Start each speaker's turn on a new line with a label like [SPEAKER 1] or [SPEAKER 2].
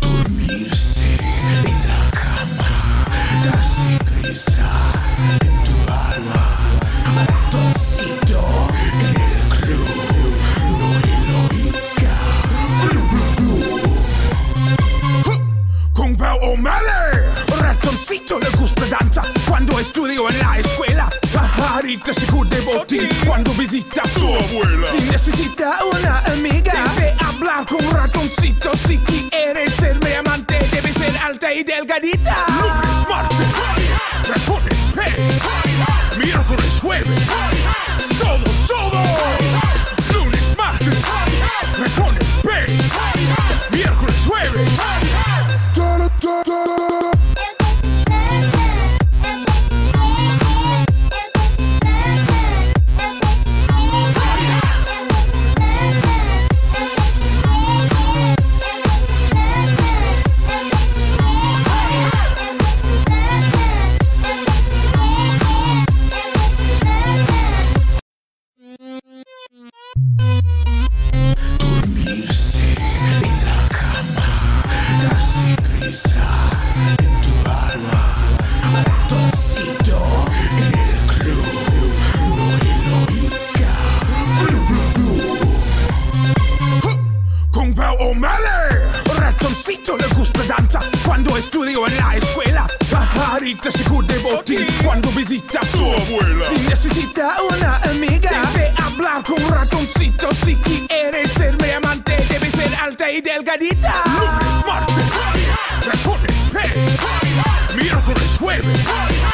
[SPEAKER 1] Dormirse en la cama, darse prisa en tu alma, ratoncito en el club, no heroica, club, club, club. Con Pau O'Malley, ratoncito le gusta danza cuando estudio en la escuela. Pajarito se de botín cuando visita a su abuela. Si necesita una amiga, delgadita. Lunes, martes. Miércoles, jueves, ratoncito le gusta danza cuando estudio en la escuela. Pajarito se de botín cuando visita a su abuela. Si necesita una amiga, debe hablar con ratoncito. Si quieres ser mi amante, debe ser alta y delgadita. Lunes, martes. Miércoles, jueves.